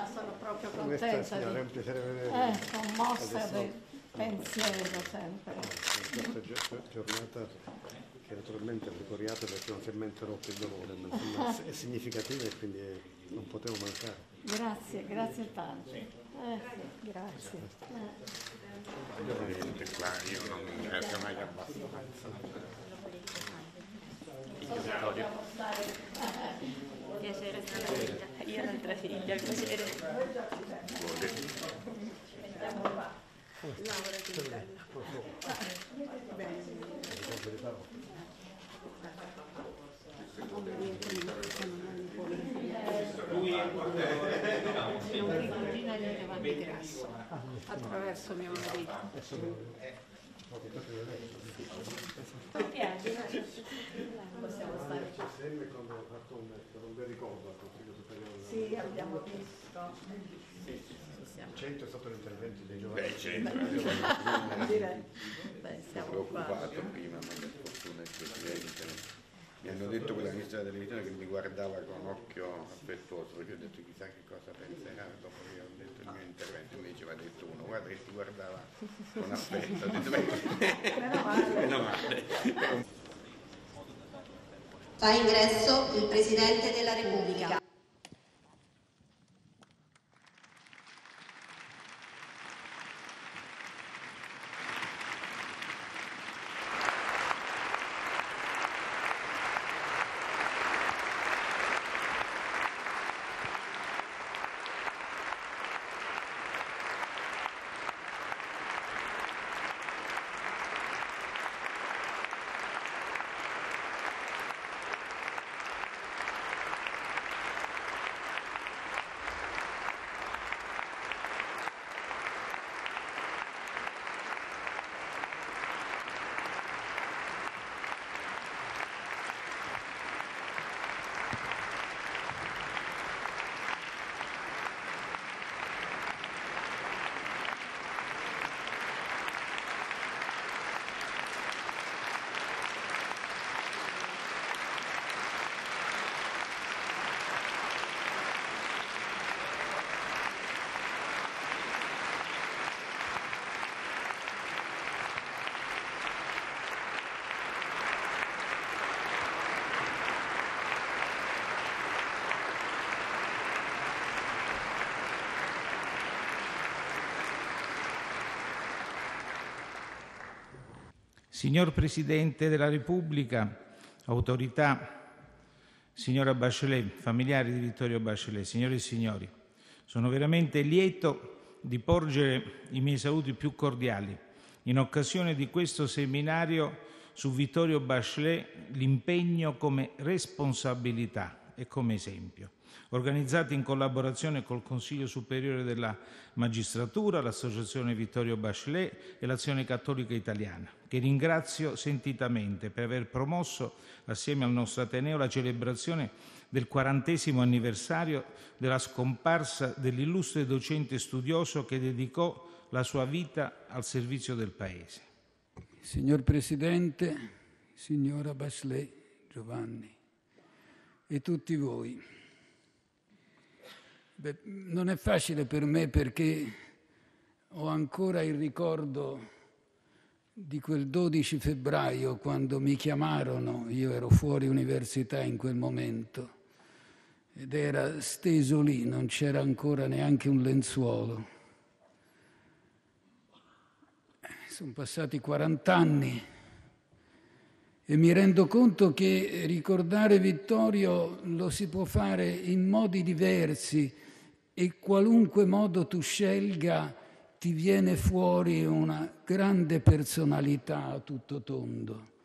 Ma sono proprio Questa contenta signora, è un di... piacere vedere Eh, commossa Adesso- del pensiero sempre. questa gio- giornata che naturalmente è decorata perché non si è mai interrotto il dolore, ma insomma è significativa e quindi non potevo mancare. Grazie, grazie tante. Eh, grazie. Eh. Io non mi interessa mai abbastanza. Piacere stare figlia. Io l'altra figlia, piacere. Laura Quintella. Sono qui cugina di Giovanni Grasso, attraverso mio marito. Possiamo stare qua. Sempre quando ho fatto un, un bel ricordo al Consiglio. Sì, abbiamo visto. Il centro è stato l'intervento dei giovani. Beh, c'entra, Direi. Beh, siamo preoccupato prima, ma per fortuna il Presidente. Mi hanno detto quella ministra della televisione che mi guardava con occhio affettuoso, perché ho detto chissà che cosa penserà dopo che ho detto il mio intervento, invece mi ha detto uno, guarda che ti guardava con affetto, ho detto, beh, Meno male. meno male. Fa ingresso il Presidente della Repubblica. Signor Presidente della Repubblica, autorità, signora Bachelet, familiari di Vittorio Bachelet, signore e signori, sono veramente lieto di porgere i miei saluti più cordiali. In occasione di questo seminario su Vittorio Bachelet, l'impegno come responsabilità e come esempio, organizzati in collaborazione col Consiglio Superiore della Magistratura, l'Associazione Vittorio Bachelet e l'Azione Cattolica Italiana, che ringrazio sentitamente per aver promosso, assieme al nostro Ateneo, la celebrazione del quarantesimo anniversario della scomparsa dell'illustre docente studioso che dedicò la sua vita al servizio del Paese. Signor Presidente, signora Bachelet, Giovanni e tutti voi, Beh, non è facile per me perché ho ancora il ricordo di quel 12 febbraio quando mi chiamarono, io ero fuori università in quel momento ed era steso lì, non c'era ancora neanche un lenzuolo. Sono passati 40 anni e mi rendo conto che ricordare Vittorio lo si può fare in modi diversi e qualunque modo tu scelga ti viene fuori una grande personalità a tutto tondo.